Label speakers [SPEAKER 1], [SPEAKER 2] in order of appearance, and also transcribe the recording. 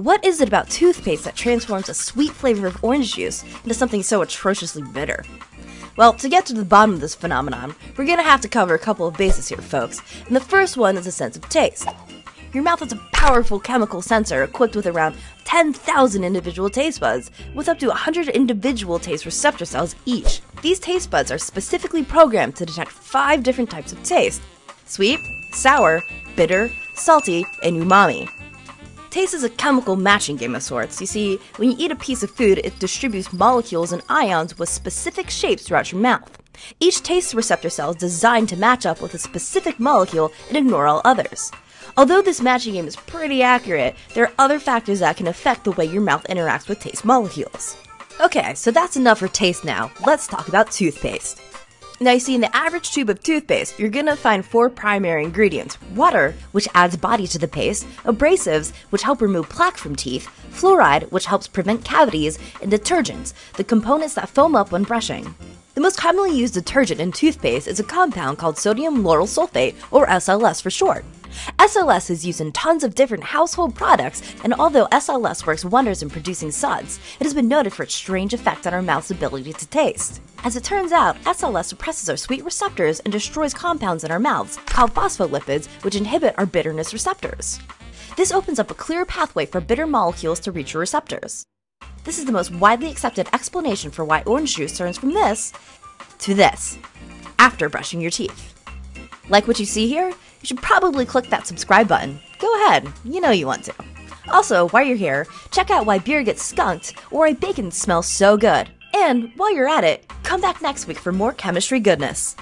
[SPEAKER 1] What is it about toothpaste that transforms a sweet flavor of orange juice into something so atrociously bitter? Well, to get to the bottom of this phenomenon, we're gonna have to cover a couple of bases here, folks, and the first one is the sense of taste. Your mouth is a powerful chemical sensor equipped with around 10,000 individual taste buds, with up to 100 individual taste receptor cells each. These taste buds are specifically programmed to detect five different types of taste sweet, sour, bitter, salty, and umami. Taste is a chemical matching game of sorts. You see, when you eat a piece of food, it distributes molecules and ions with specific shapes throughout your mouth. Each taste receptor cell is designed to match up with a specific molecule and ignore all others. Although this matching game is pretty accurate, there are other factors that can affect the way your mouth interacts with taste molecules. Okay, so that's enough for taste now. Let's talk about toothpaste. Now, you see, in the average tube of toothpaste, you're gonna find four primary ingredients water, which adds body to the paste, abrasives, which help remove plaque from teeth, fluoride, which helps prevent cavities, and detergents, the components that foam up when brushing. The most commonly used detergent in toothpaste is a compound called sodium lauryl sulfate, or SLS for short. SLS is used in tons of different household products, and although SLS works wonders in producing suds, it has been noted for its strange effect on our mouth's ability to taste. As it turns out, SLS suppresses our sweet receptors and destroys compounds in our mouths, called phospholipids, which inhibit our bitterness receptors. This opens up a clear pathway for bitter molecules to reach your receptors. This is the most widely accepted explanation for why orange juice turns from this to this after brushing your teeth. Like what you see here? You should probably click that subscribe button. Go ahead, you know you want to. Also, while you're here, check out why beer gets skunked or why bacon smells so good. And while you're at it, come back next week for more chemistry goodness.